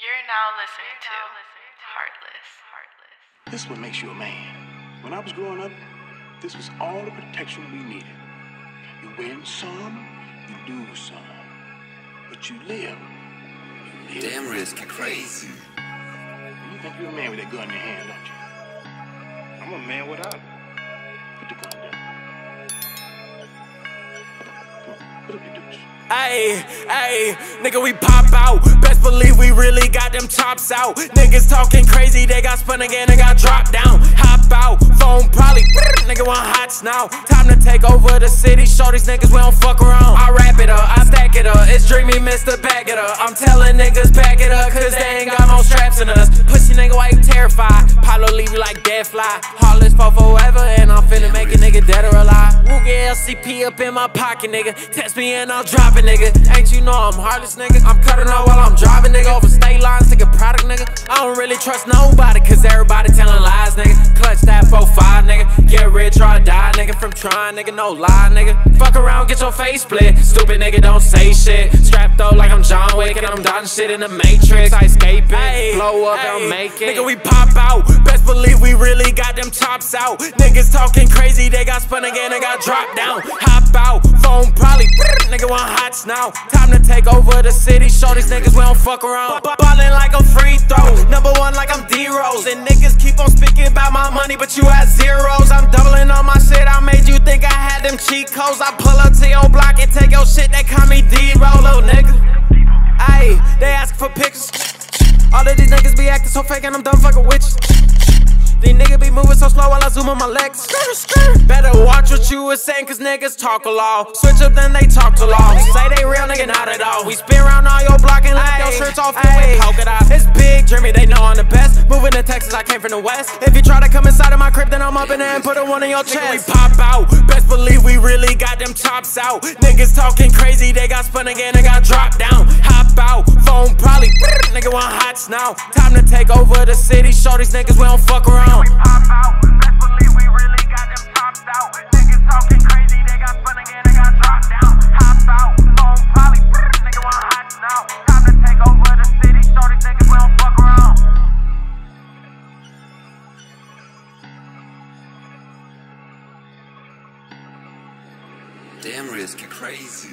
You're now listening to Heartless. Heartless. This is what makes you a man. When I was growing up, this was all the protection we needed. You win some, you lose some. But you live. You live. Damn risky crazy. You think you're a man with that gun in your hand, don't you? I'm a man without it. Put the gun down. Come on, put up your dukes. Ayy, ayy, nigga, we pop out. Best believe we really got them chops out. Niggas talking crazy, they got spun again and got dropped down. Hop out, phone probably, nigga want hots now. Time to take over the city, show these niggas we don't fuck around. I wrap it up, I stack it up. It's dreamy, Mr. Back it up. I'm telling niggas back it up, cause they ain't got no straps in us. Pussy nigga, why you terrified? Paulo leave you like dead fly. Heartless for forever, and I'm finna make a nigga dead or alive. Woo LCP up in my pocket, nigga. Test me and I'll drop it, nigga. Ain't you know I'm heartless, nigga? I'm cutting off while I'm driving, nigga. Over state lines, nigga. Product, nigga. I don't really trust nobody, cause everybody telling lies, nigga. Clutch that 4-5, nigga. Get rich or I die, nigga. From trying, nigga. No lie, nigga. Fuck around, get your face split. Stupid nigga, don't say shit. Strapped up like I'm John Wick and I'm dodging shit in the Matrix. I escape it, blow up, I'll make it. Nigga, we pop out. Tops out. Niggas talking crazy, they got spun again and got dropped down. Hop out, phone probably. Nigga want hots now. Time to take over the city. Show these niggas we don't fuck around. Ballin' like a free throw. Number one like I'm D Rose. And niggas keep on speaking about my money, but you had zeros. I'm doubling on my shit. I made you think I had them cheat codes. I pull up to your block and take your shit. They call me D Rolo, nigga. Ayy, they ask for pictures. All of these niggas be acting so fake and I'm done fucking with you. These niggas be moving so slow while I zoom on my legs. Better watch what you was saying, cause niggas talk a lot. Switch up, then they talk too long. Say they real, nigga, not at all. We spin around all your block and let your shirts off and with polka dots. It's big, Jeremy, they know I'm the best. Moving to Texas, I came from the west. If you try to come inside of my crib, then I'm up in there and put a one in your chest. we pop out, best believe we really got them tops out. Niggas talking crazy, they got spun again and got dropped down. Hop out, phone probably, nigga want hots now. Time to take over the city, show these niggas we don't fuck around. Pop out. Best believe we really got them tops out. Niggas talking crazy, they got spun again, they got dropped down. Hop out, phone probably, nigga want hot now. Time to take over the city, show these niggas we don't fuck around. Damn risky crazy.